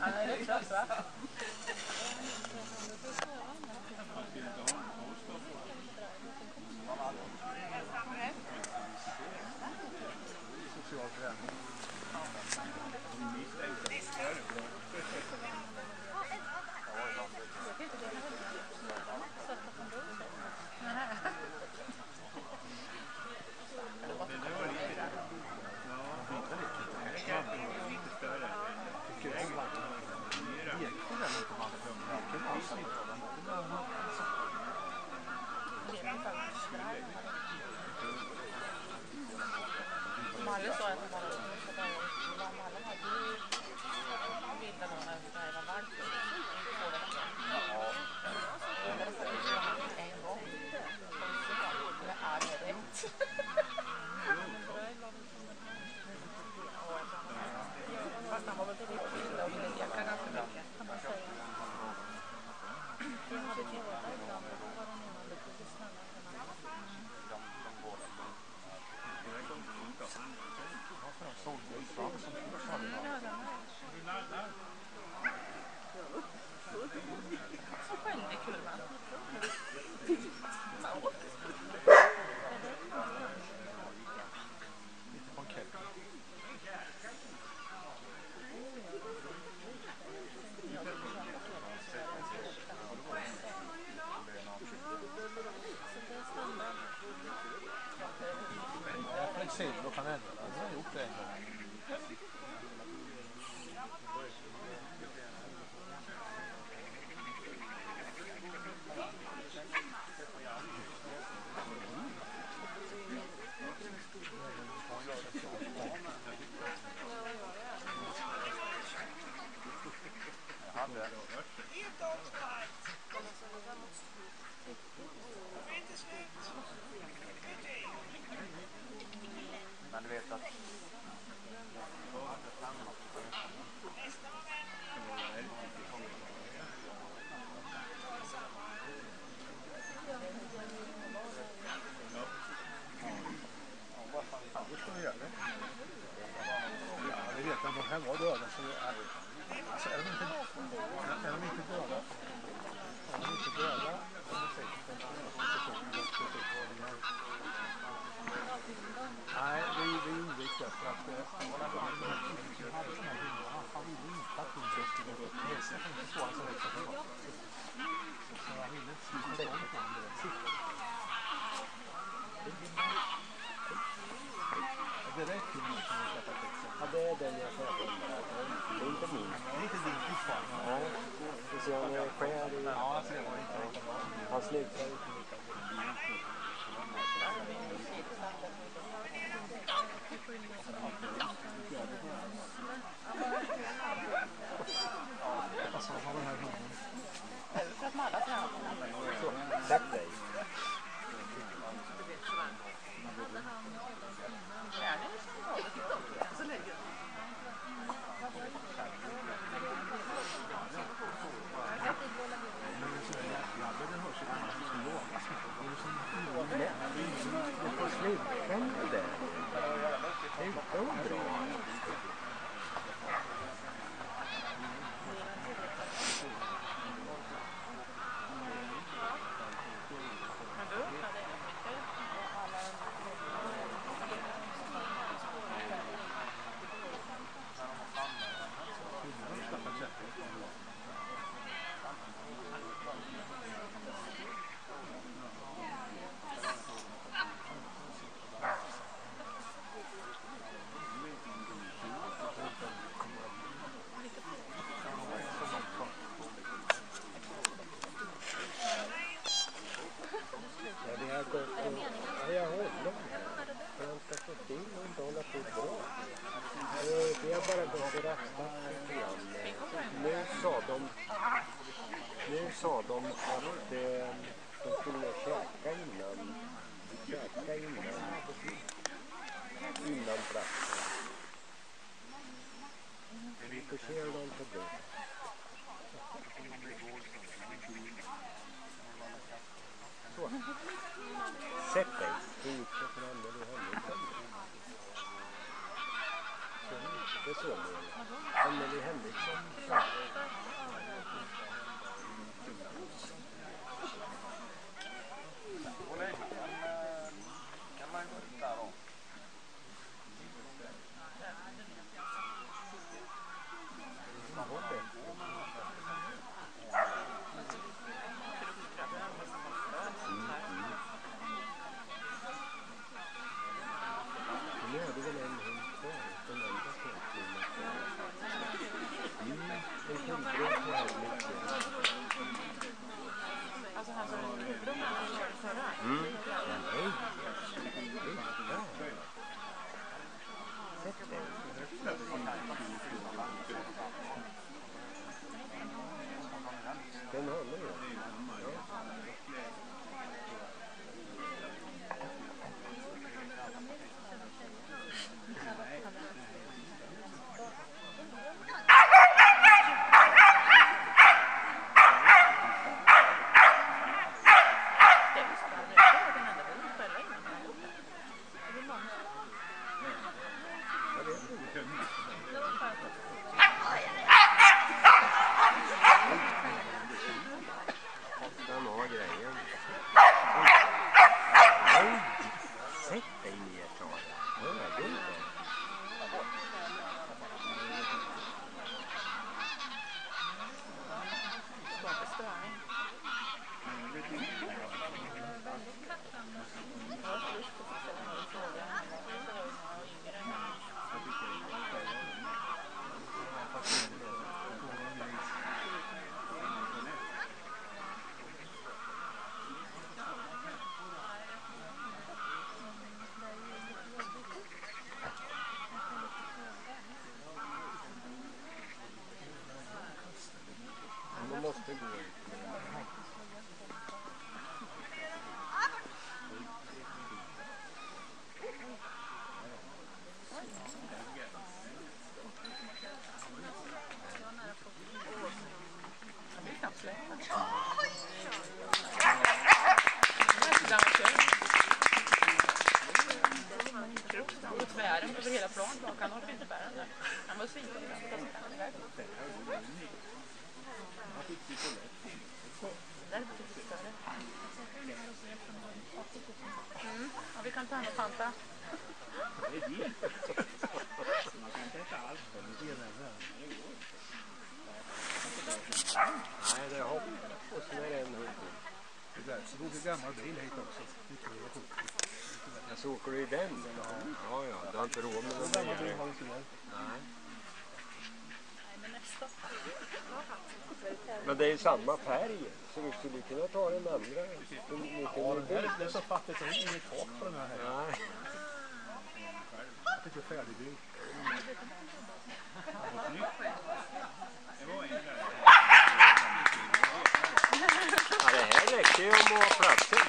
Han är rätt trött va? Social träning. Tycker om verkligen. Lekte och kan ändra det. Jag har gjort det en gång. Men du vet att Ja, det vet jag. De här var döda. Så är, alltså, är de inte, är de inte döda? Är de inte döda? De är säkert Nej, det är, det är inriktat för att eh, han hade såna här hundar. Han ville inte att hunden skulle gå upp med sig. Jag tänkte så han så högt som det var. Så han ville inte slita igång på honom direkt. Är det rätt hund som har släppt texten? Ja, det är den jag pratar om. Det är inte min. Det är inte din fortfarande. Ja, du ser han är skär i... Ja, jag ser det. Han slutar inte lika Alltså, har den här hunden Eller för att Malla tränar på honom. Sätt dig. Träning är som vanligt. Än så länge. Du får sluta med det. Sluta och dra. Men du öppnade en mycket och alla Ja, vi har gått och... Ja, jag håller med. Man ska stå still och inte hålla på och dra jag bara gå och rastat lite grann. Nu sa de... Nu sa de att eh, de skulle nog käka innan... Käka innan... Innan platsen. Vi får se hur långt det bli. Så. Sätt dig. Du gick för andra du hände inte. Det såg man. Henriksson. Thank you länken eh, kan man gå ut där då. Nu hade väl en hund kvar. Den andra släkten. Mm, en hundbråk på Härligt. Alltså han som ungdomen körde förra. Mm. Nej. Ja. Sätt dig. Den håller ju. Ja. Det är ju så bra. Jag tror att den enda vill fälla innan han går där. Det är många. Jag vet inte. Det var skönt. Den har grejen. Nej, sätt dig ner Sara. Hör du inte? Ska på restaurang. Jag har lust att ställa några frågor. Jag var när jag var yngre. Man måste gå ut. Jag blir knappt släppt. Det är så gammalt kör. Bären den över hela plan bak. Han orkade inte bära den där. Han var svintig. Mm. Ja, vi kan ta hand om Fanta. Nej, det är hopp. Och så är det en hund till. Det är en gammal bil hit också. 1970. Så åker du i den? Ja, ja. Du har inte råd med den där. Nej. Men det är ju samma färg. Så du skulle kunna ta den andra. Ja, den här det är så fattigt. Det är inget tak på den här. Nej. Jag tycker färdigbyggd. Ja, det här räcker ju om att ha platser.